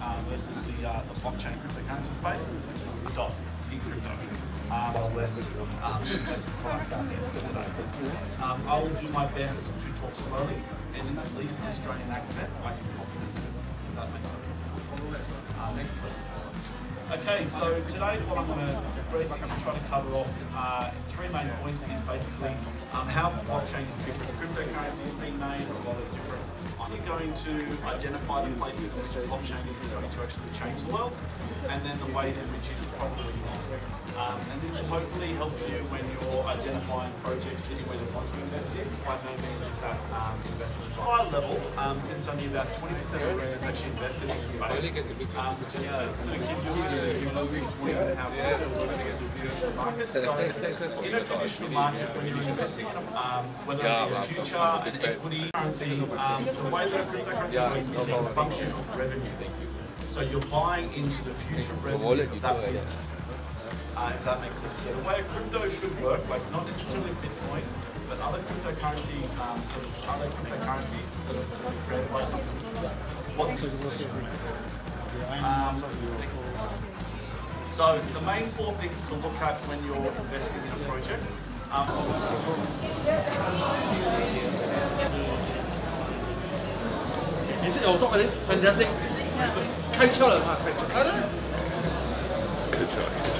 uh, versus the, uh, the blockchain cryptocurrency space. Off in crypto. Um, less um, investment products out there today. Um, I will do my best to talk slowly and in the least Australian accent I can possibly do. If that makes sense. Uh, next, please. Okay, so today what I'm going to basically try to cover off uh, three main points is basically um, how blockchain is different. Cryptocurrency is being made, a lot of different. Are You're going to identify the places in which blockchain is going to actually change the world, and then the ways in which it's probably not. Um, and this will hopefully help you when you're identifying projects that you either want to invest in. By no means is that level, um, since only about 20% of Australians actually invested in the space. Um, just to, to give you a bit of difference between how crypto works versus traditional markets. So in a traditional market, when you're investing in um, whether it be a future, an equity, currency, um, the way that cryptocurrency works is a function of revenue. So you're buying into the future revenue of that business uh, if that makes sense. So the way crypto should work, like not necessarily Bitcoin, but other cryptocurrency, um, sort of other cryptocurrencies that are created by companies. What um, so the main four things to look at when you're investing in a project. Um, Is it? Oh, talk about it. Fantastic. 开窍了，他开窍。好的。开窍，开窍。